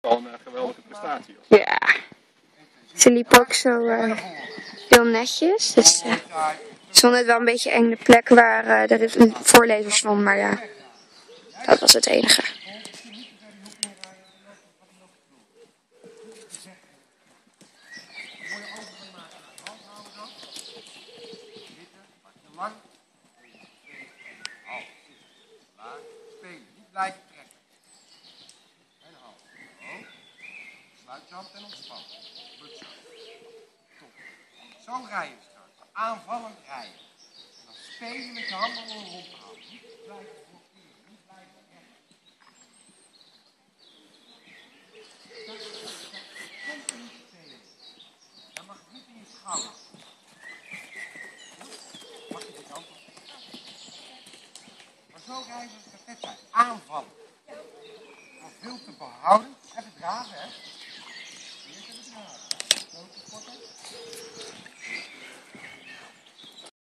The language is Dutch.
Al een eh, geweldige prestatie. hoor. Ja. Ze liep ook zo eh, heel netjes. Dus eh ze vond het wel een beetje eng de plek waar eh, de voorlezer stond. Maar ja, dat was het enige. Lang. Hals. Laag. Spelen. Niet blijven Sluit je hand en ontspan. Zo. Top. Zo rijden straks. Aanvallend rijden. En dan spelen met je handen om rond houden. Niet blijven blokkeren. Niet blijven rennen. Continu spelen. Dan mag niet in je schouder. Mag je de kant op? Maar zo rijden ze net zijn. Aanvallen. Door veel te behouden. Even dragen, hè?